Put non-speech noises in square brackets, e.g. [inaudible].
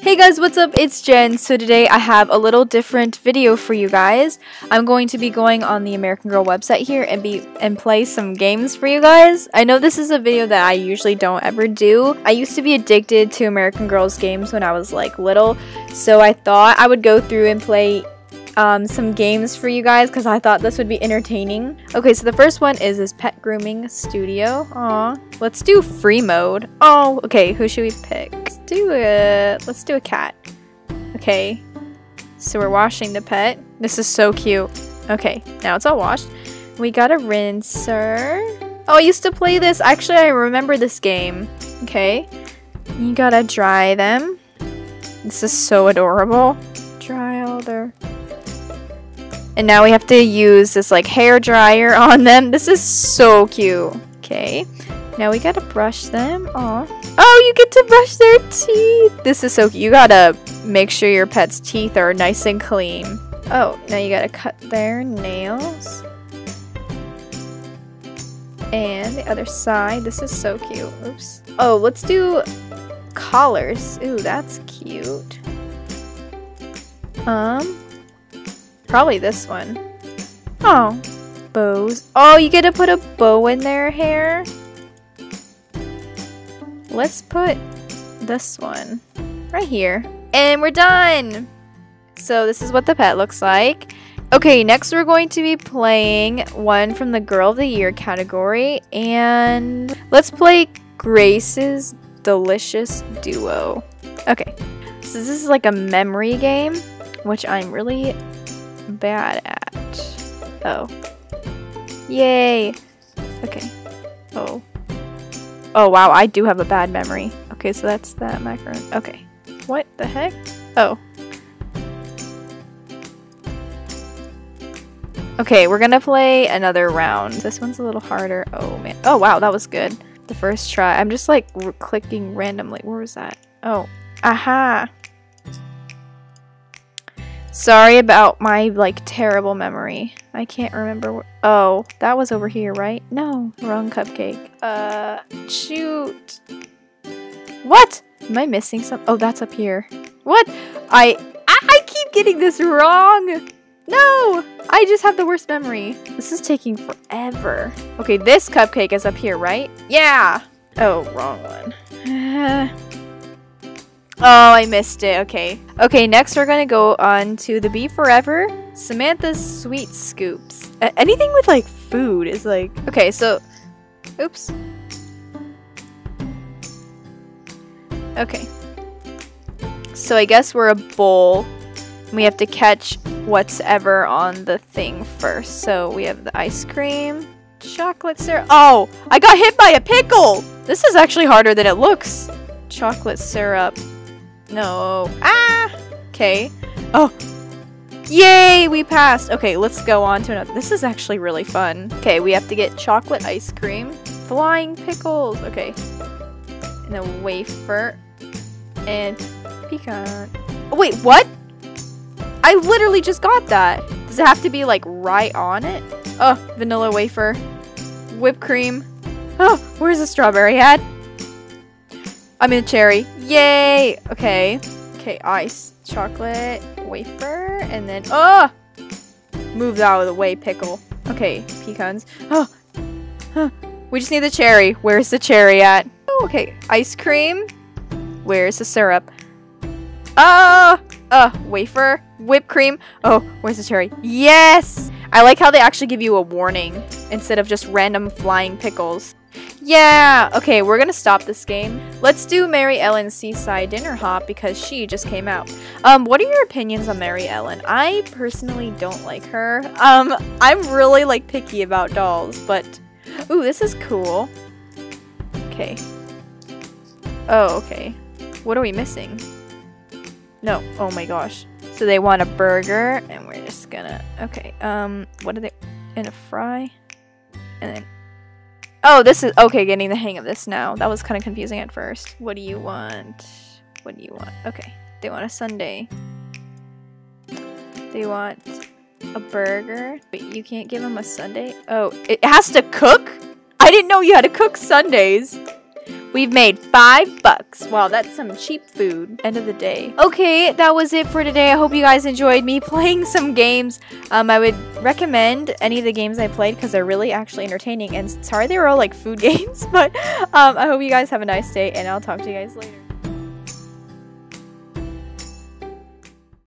Hey guys, what's up? It's Jen. So today I have a little different video for you guys. I'm going to be going on the American Girl website here and be and play some games for you guys. I know this is a video that I usually don't ever do. I used to be addicted to American Girls games when I was like little, so I thought I would go through and play um, some games for you guys because I thought this would be entertaining. Okay, so the first one is this pet grooming studio. Aw, let's do free mode. Oh, okay, who should we pick? Let's do a let's do a cat. Okay. So we're washing the pet. This is so cute. Okay, now it's all washed. We got a rinser. Oh, I used to play this. Actually, I remember this game. Okay. You gotta dry them. This is so adorable. And now we have to use this like hair dryer [laughs] on them. This is so cute. Okay. Now we gotta brush them. Aw. Oh, you get to brush their teeth. This is so cute. You gotta make sure your pet's teeth are nice and clean. Oh, now you gotta cut their nails. And the other side. This is so cute. Oops. Oh, let's do collars. Ooh, that's cute. Um, probably this one. Oh, bows. Oh, you get to put a bow in their hair? let's put this one right here. And we're done! So this is what the pet looks like. Okay, next we're going to be playing one from the Girl of the Year category. And let's play Grace's Delicious Duo. Okay, so this is like a memory game, which I'm really bad at. Oh. Yay! Okay. Oh. Oh, wow, I do have a bad memory. Okay, so that's that macaron. Okay. What the heck? Oh. Okay, we're gonna play another round. This one's a little harder. Oh, man. Oh, wow, that was good. The first try. I'm just, like, clicking randomly. Where was that? Oh. Aha! Sorry about my, like, terrible memory. I can't remember Oh, that was over here, right? No, wrong cupcake. Uh, shoot. What? Am I missing some? Oh, that's up here. What? I, I keep getting this wrong. No, I just have the worst memory. This is taking forever. Okay, this cupcake is up here, right? Yeah. Oh, wrong one. [sighs] Oh, I missed it. Okay. Okay, next we're gonna go on to the BeForever Samantha's Sweet Scoops. A anything with like food is like... Okay, so... Oops. Okay. So I guess we're a bowl. We have to catch what's ever on the thing first. So we have the ice cream, chocolate syrup. Oh, I got hit by a pickle! This is actually harder than it looks. Chocolate syrup. No. Ah! Okay. Oh. Yay! We passed. Okay, let's go on to another. This is actually really fun. Okay, we have to get chocolate ice cream. Flying pickles. Okay. And a wafer. And pecan. Oh, wait, what? I literally just got that. Does it have to be like right on it? Oh, vanilla wafer. Whipped cream. Oh, where's the strawberry at? I'm in cherry. Yay! Okay. Okay, ice. Chocolate. Wafer. And then... Oh! Move that out of the way, pickle. Okay, pecans. Oh! Huh. We just need the cherry. Where's the cherry at? Oh, okay. Ice cream. Where's the syrup? Ah! Uh, wafer. Whipped cream. Oh, where's the cherry? Yes! I like how they actually give you a warning instead of just random flying pickles. Yeah! Okay, we're gonna stop this game. Let's do Maryellen's Seaside Dinner Hop because she just came out. Um, what are your opinions on Maryellen? I personally don't like her. Um, I'm really, like, picky about dolls, but... Ooh, this is cool. Okay. Oh, okay. What are we missing? No. Oh my gosh. So they want a burger, and we're just gonna... Okay, um, what are they... In a fry? And then Oh, this is okay, getting the hang of this now. That was kind of confusing at first. What do you want? What do you want? Okay. They want a sundae. They want a burger. But you can't give them a sundae? Oh, it has to cook? I didn't know you had to cook sundaes. We We've made five bucks. Wow, that's some cheap food. End of the day. Okay, that was it for today. I hope you guys enjoyed me [laughs] playing some games. Um, I would recommend any of the games I played because they're really actually entertaining. And sorry they were all like food [laughs] games, but um, I hope you guys have a nice day and I'll talk to you guys later.